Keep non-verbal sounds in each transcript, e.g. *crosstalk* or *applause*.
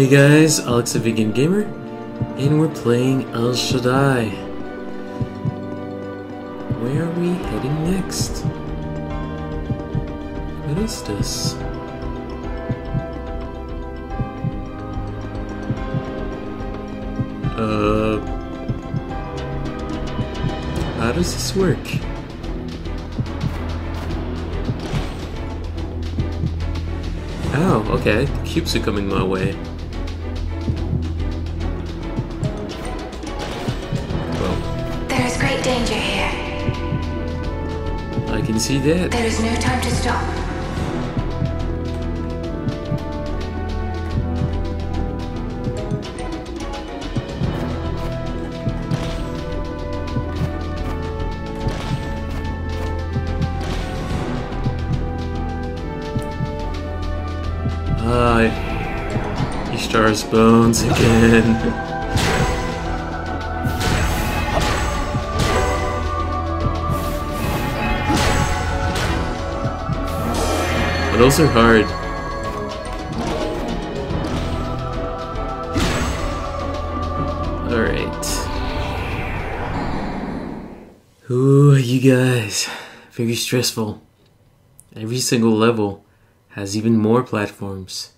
Hey guys, Alex the Vegan Gaymer, and we're playing El Shaddai. Where are we heading next? What is this? Uh. How does this work? Oh, okay. The cubes are coming my way. Danger here. I can see that. There is no time to stop. Ah, Ishtar's bones again. *laughs* those are hard. Alright. Ooh, you guys. Very stressful. Every single level has even more platforms.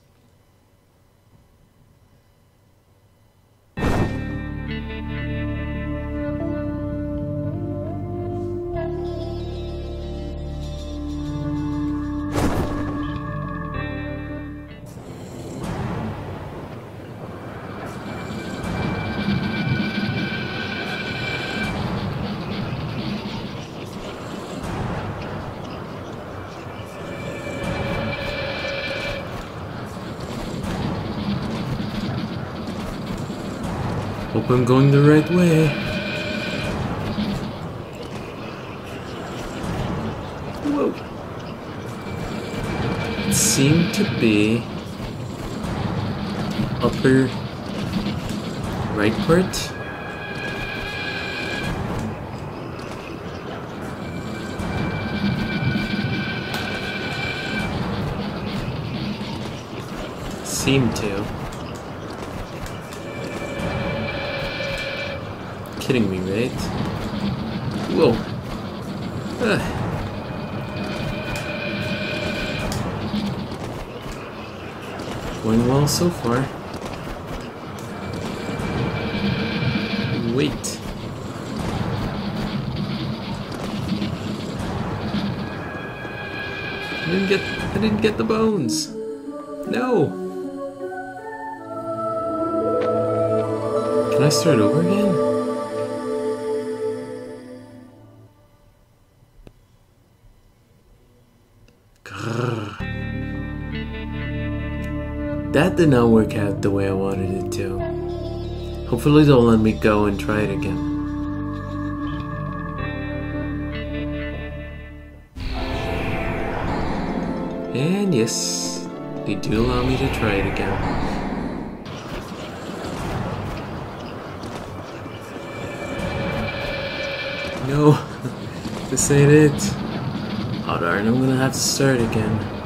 Hope I'm going the right way. Whoa. It seemed to be upper right part. Seemed to. Kidding me, right? Whoa. Ah. Going well so far. Wait. I didn't get I didn't get the bones. No. Can I start over again? That did not work out the way I wanted it to. Hopefully they'll let me go and try it again. And yes, they do allow me to try it again. No, *laughs* this ain't it. Oh darn, I'm gonna have to start again.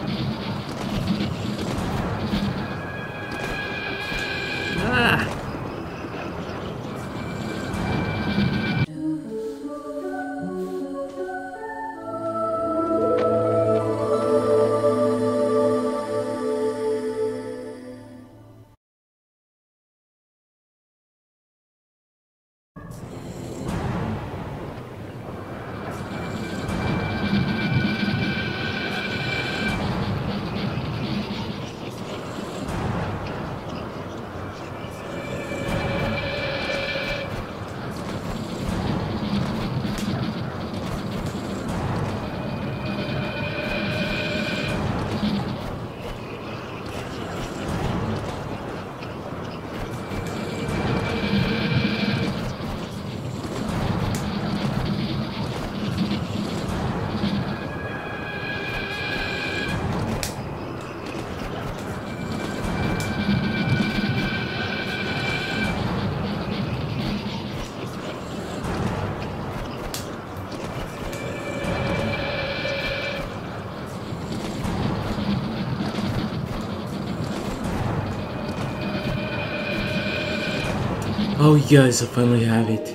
Oh, you guys, I finally have it.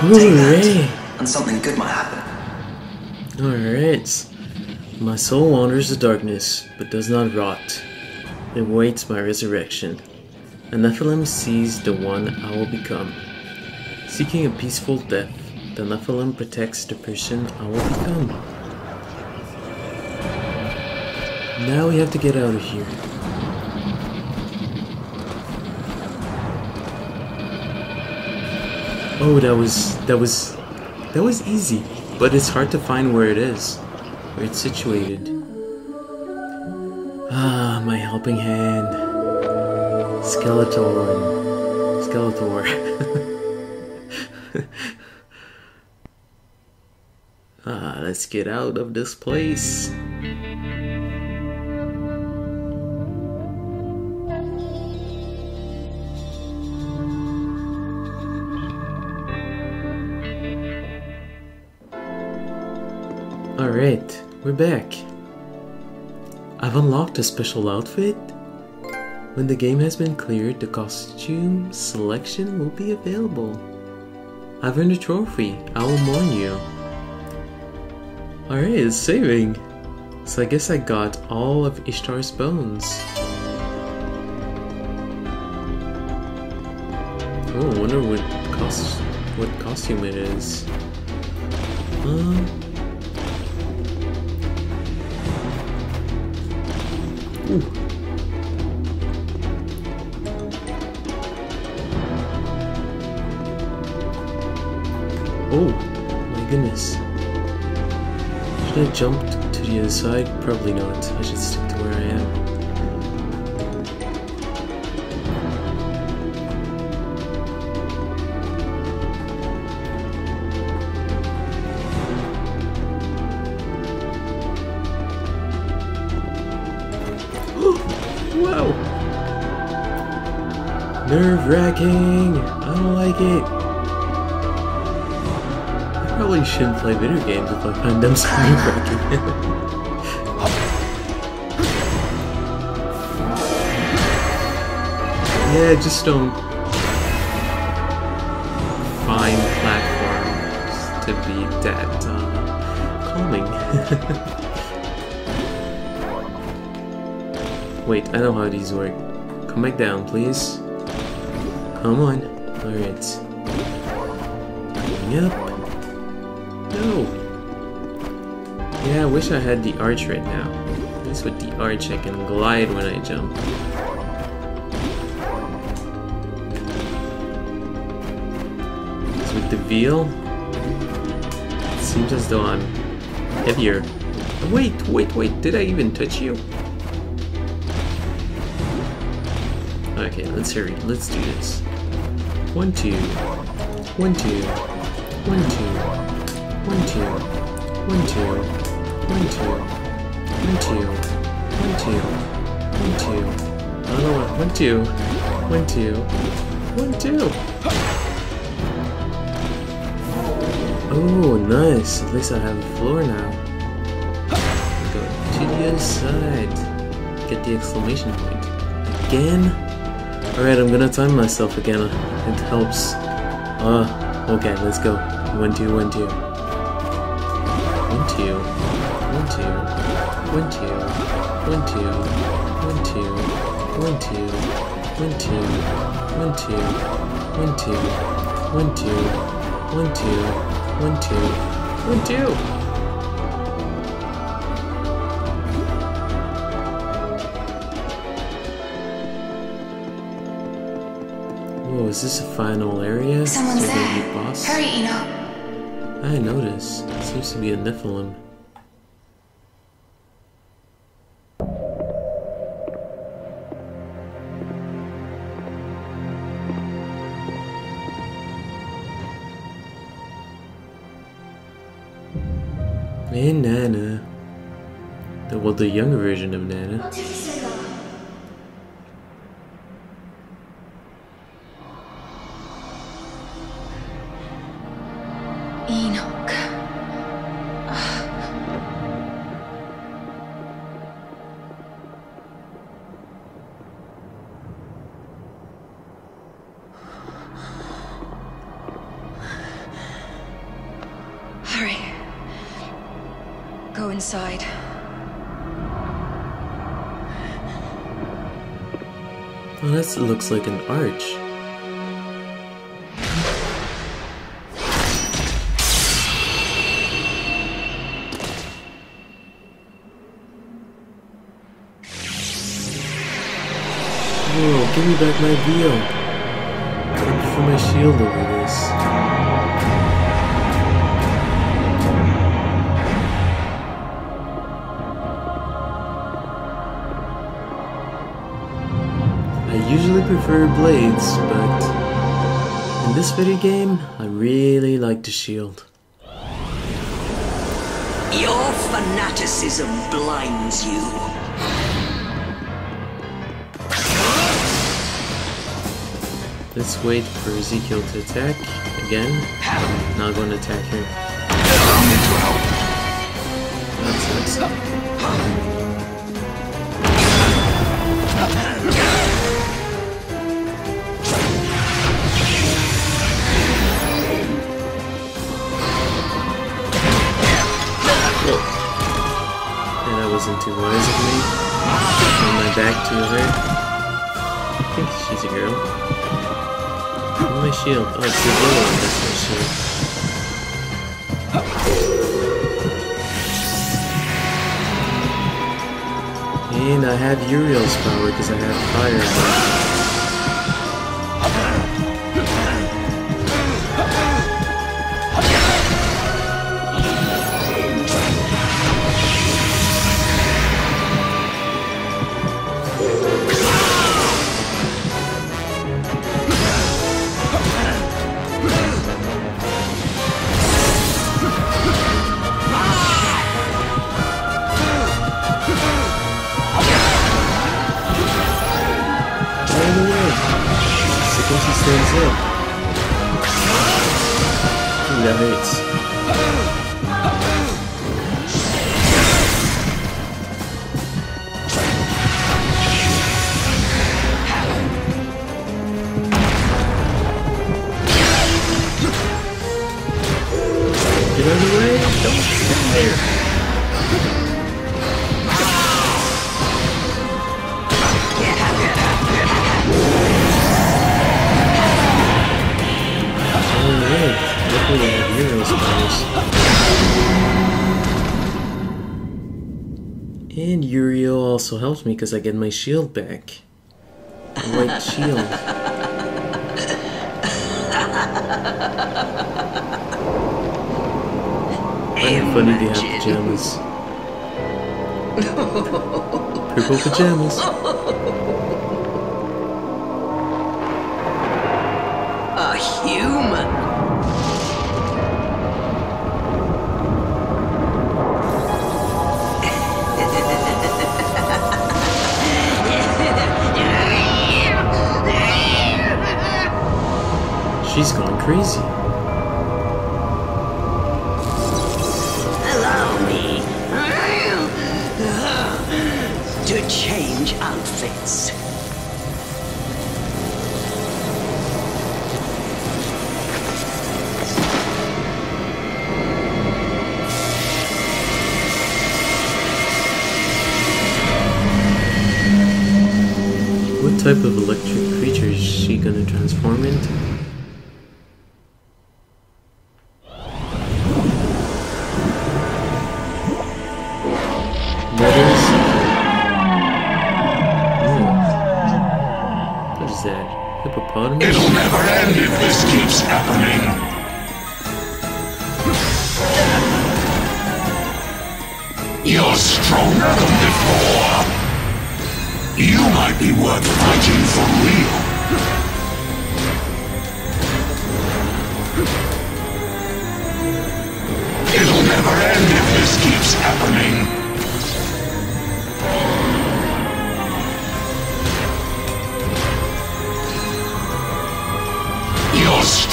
Hooray! and something good might happen. Alright. My soul wanders the darkness, but does not rot. It waits my resurrection. A Nephilim sees the one I will become. Seeking a peaceful death, the Nephilim protects the person I will become. Now we have to get out of here. Oh, that was that was that was easy, but it's hard to find where it is, where it's situated. Ah, my helping hand. Skeletor. Skeletor. *laughs* ah, let's get out of this place. Alright, we're back. I've unlocked a special outfit. When the game has been cleared, the costume selection will be available. I've earned a trophy, I will mourn you. Alright, it's saving. So I guess I got all of Ishtar's bones. Oh, I wonder what cost what costume it is. Um, Should I jump to the other side? Probably not. I should stick to where I am. *gasps* Nerve wracking! I don't like it! Probably shouldn't play video games if I find them so nerve wracking. yeah, just don't find platforms to be that uh, calming. *laughs* Wait, I know how these work. Come back down, please. Come on. Alright. Yep. No. Yeah, I wish I had the arch right now. At least with the arch I can glide when I jump. So with the veil, it seems as though I'm heavier. Wait, wait, wait, did I even touch you? Okay, let's hurry. Let's do this. One, two. One, two. One, two. One, two. One, two. One, two. One. One. One, two. One, two. One, two. Oh, nice. At least I have a floor now. Go to the other side. Get the exclamation point. Again? Alright, I'm gonna time myself again. It helps. Uh, okay, let's go. One, two, one, two. Two. One, two. One, two. One, two. One, two. One, two. One, two. Whoa, is this a final area? Someone's there gonna be there. a boss? Hurry, Eno. I notice. It seems to be a Nephilim. And Nanna. The, well, the younger version of Nanna. Looks like an arch. Whoa, give me back my. Thank you for my shield over this. Usually prefer blades, but in this video game, I really like the shield. Your fanaticism blinds you. Let's wait for Ezekiel to attack again. Not going to attack. That sucks. Wasn't too wise of me. Turn my back to her. I think she's a girl. My shield. Oh, it's the one. That's my shield. And I have Uriel's power because I have fire. Second he stands up. Ooh, that hurts. Get out of the way! Don't stand there! I have Heroes powers. And Uriel also helps me because I get my shield back. White *laughs* shield. Kinda funny they have pajamas. *laughs* Purple pajamas. A human. She's gone crazy. Allow me to change outfits. What type of electric Hippopotamus? It'll never end if this keeps happening. You're stronger than before. You might be worth fighting for real. It'll never end if this keeps happening.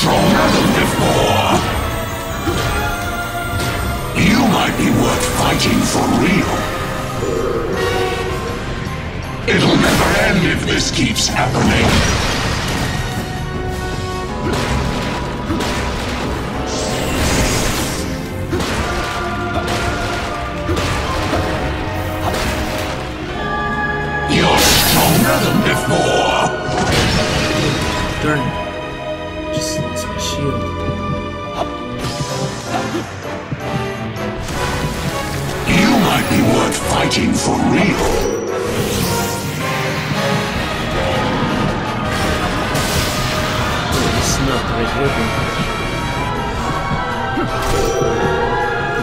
Stronger than before. You might be worth fighting for real. It'll never end if this keeps happening. Not the.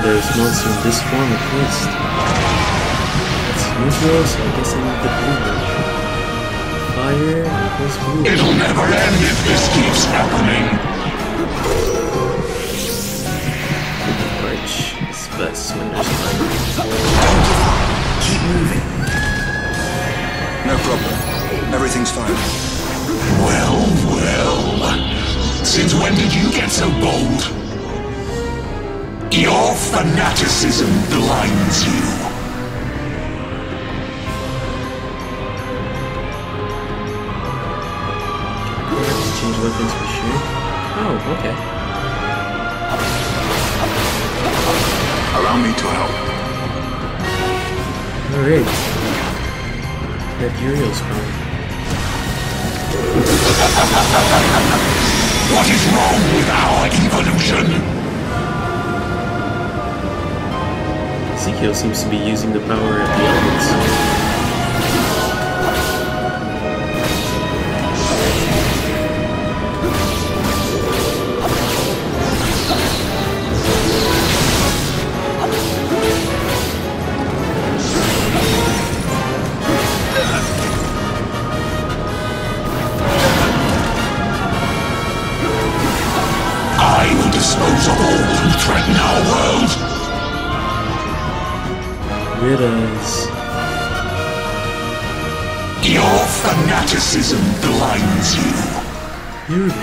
There's monster in this form at least. It's usual, so I guess I need the blue one. Fire plus blue. It'll never end if this keeps happening. March is best when there's fire. Keep moving. No problem. Everything's fine. Well, well. Since when did you get so bold? Your fanaticism blinds you. Let's change weapons for sure. Oh, okay. Allow me to help. Oh, Alright. That Uriel's power. *laughs* What is wrong with our evolution? Ezekiel seems to be using the power of the elements.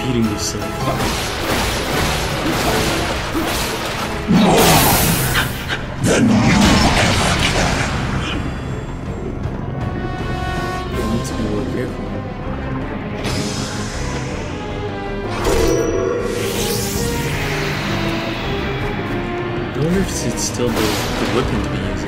Repeating yourself. Than you ever can. You need to be more careful. I wonder if it's still the, the weapon to be using.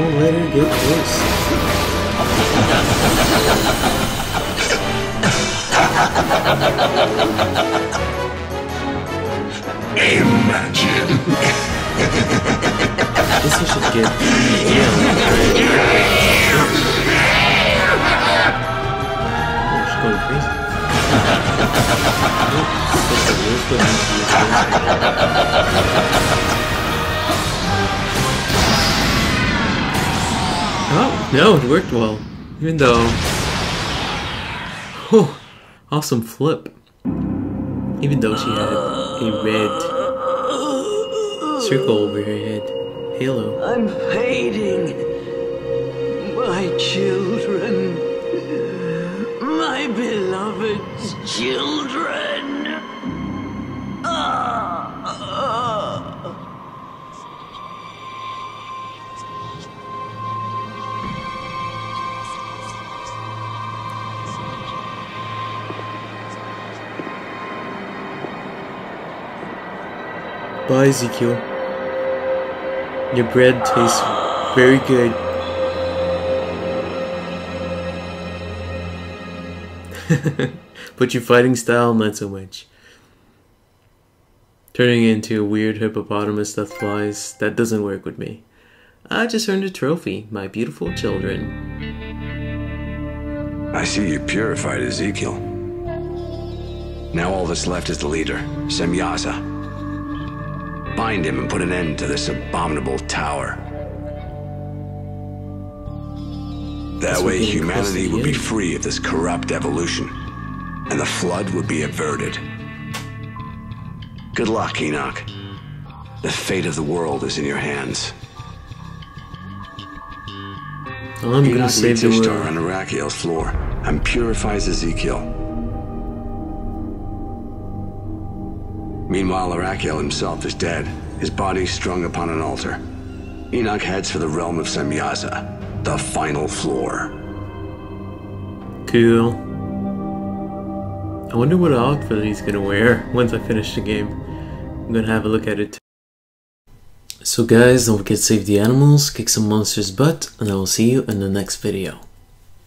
Don't let her get close. Imagine. guess I should get. Oh, she's going crazy. No, it worked well. Even though... Oh, awesome flip. Even though she had a red circle over her head. Halo. I'm fading. My children. My beloved children. Bye, Ezekiel. Your bread tastes very good. *laughs* but your fighting style, not so much. Turning into a weird hippopotamus that flies, that doesn't work with me. I just earned a trophy, my beautiful children. I see you purified Ezekiel. Now all that's left is the leader, Semyaza. Bind him and put an end to this abominable tower. That we're way to humanity would be free of this corrupt evolution, and the flood would be averted. Good luck, Enoch. The fate of the world is in your hands. I'm Enoch save meets Ishtar on Arakiel's floor and purifies Ezekiel. Meanwhile, Arakiel himself is dead, his body strung upon an altar. Enoch heads for the realm of Semyaza, the final floor. Cool. I wonder what outfit he's gonna wear once I finish the game. I'm gonna have a look at it. So guys, don't forget to save the animals, kick some monsters butt, and I will see you in the next video.